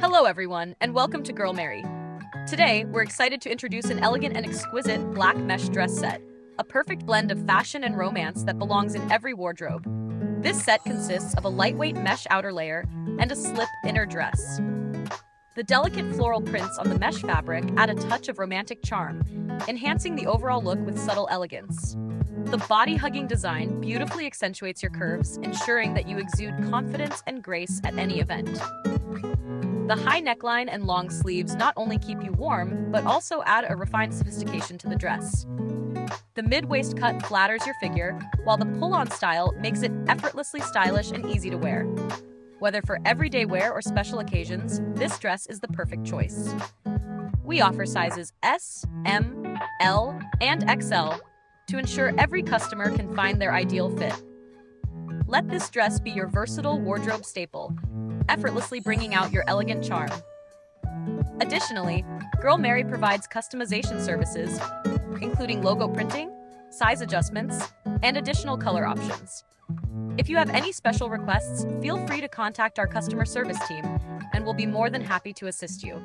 Hello, everyone, and welcome to Girlmerry. Today, we're excited to introduce an elegant and exquisite black mesh dress set, a perfect blend of fashion and romance that belongs in every wardrobe. This set consists of a lightweight mesh outer layer and a slip inner dress. The delicate floral prints on the mesh fabric add a touch of romantic charm, enhancing the overall look with subtle elegance. The body-hugging design beautifully accentuates your curves, ensuring that you exude confidence and grace at any event. The high neckline and long sleeves not only keep you warm, but also add a refined sophistication to the dress. The mid-waist cut flatters your figure, while the pull-on style makes it effortlessly stylish and easy to wear. Whether for everyday wear or special occasions, this dress is the perfect choice. We offer sizes S, M, L, and XL to ensure every customer can find their ideal fit. Let this dress be your versatile wardrobe staple, effortlessly bringing out your elegant charm. Additionally, Girlmerry provides customization services, including logo printing, size adjustments, and additional color options. If you have any special requests, feel free to contact our customer service team, and we'll be more than happy to assist you.